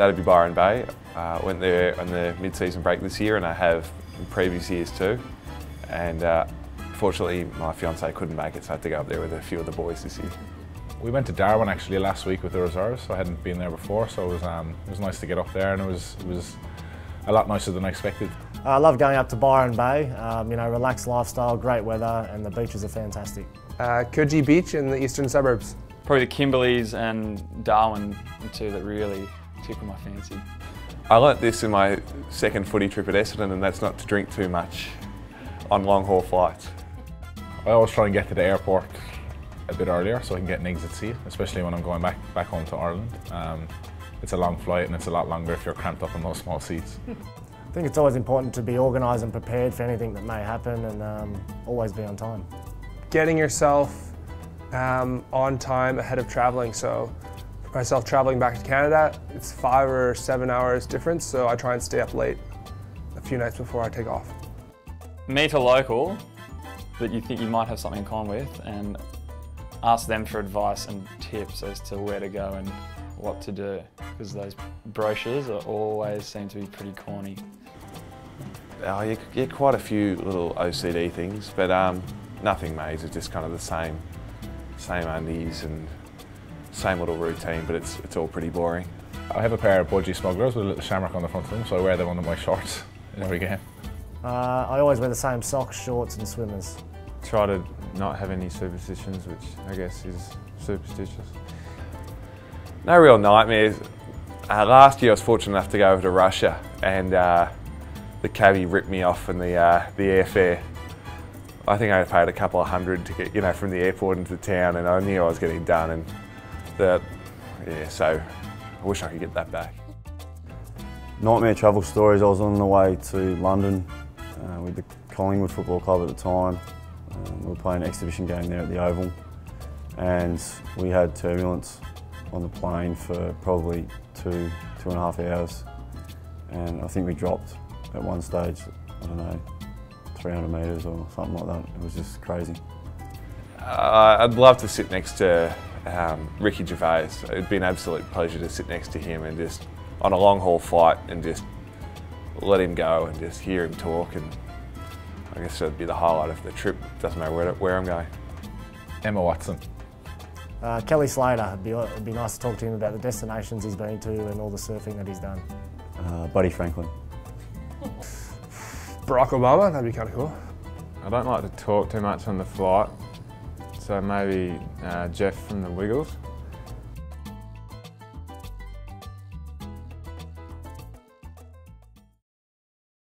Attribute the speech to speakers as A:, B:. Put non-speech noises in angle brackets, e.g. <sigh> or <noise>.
A: that'd be Byron Bay. Uh, went there on the mid-season break this year and I have in previous years too. And uh, fortunately my fiance couldn't make it so I had to go up there with a few of the boys this year.
B: We went to Darwin actually last week with the reserves, so I hadn't been there before, so it was, um, it was nice to get up there and it was, it was a lot nicer than I expected.
C: I love going up to Byron Bay, um, you know, relaxed lifestyle, great weather and the beaches are fantastic.
D: Uh, Coogee Beach in the eastern suburbs.
E: Probably the Kimberleys and Darwin, the two that really tickle my fancy.
A: I learnt this in my second footy trip at Essendon and that's not to drink too much on long haul flights.
B: I always try and get to the airport a bit earlier so I can get an exit seat, especially when I'm going back, back home to Ireland. Um, it's a long flight and it's a lot longer if you're cramped up in those small seats.
C: I think it's always important to be organised and prepared for anything that may happen and um, always be on time.
D: Getting yourself um, on time ahead of traveling. So for myself traveling back to Canada, it's five or seven hours difference, so I try and stay up late a few nights before I take off.
E: Meet a local that you think you might have something in common with and ask them for advice and tips as to where to go and what to do because those brochures are always seem to be pretty corny.
A: Oh, you get quite a few little OCD things, but um, nothing major, just kind of the same, same undies and same little routine, but it's, it's all pretty boring.
B: I have a pair of budgie smugglers with a little shamrock on the front of them, so I wear them under my shorts in <laughs> every game.
C: Uh, I always wear the same socks, shorts and swimmers.
F: Try to not have any superstitions, which I guess is superstitious.
A: No real nightmares. Uh, last year I was fortunate enough to go over to Russia and uh, the cabbie ripped me off in the, uh, the airfare. I think I paid a couple of hundred to get, you know, from the airport into the town and I knew I was getting done and the, yeah, so I wish I could get that back.
G: Nightmare travel stories, I was on the way to London uh, with the Collingwood Football Club at the time. Um, we were playing an exhibition game there at the Oval and we had turbulence on the plane for probably two, two and a half hours and I think we dropped at one stage, I don't know, 300 metres or something like that. It was just crazy.
A: Uh, I'd love to sit next to um, Ricky Gervais. It'd be an absolute pleasure to sit next to him and just on a long haul flight and just let him go and just hear him talk and I guess that'd be the highlight of the trip. Doesn't matter where, where I'm going.
B: Emma Watson.
C: Uh, Kelly Slater, it'd be, it'd be nice to talk to him about the destinations he's been to and all the surfing that he's done.
G: Uh, Buddy Franklin.
D: Barack Obama, that'd be kind of cool.
F: I don't like to talk too much on the flight, so maybe uh, Jeff from the Wiggles.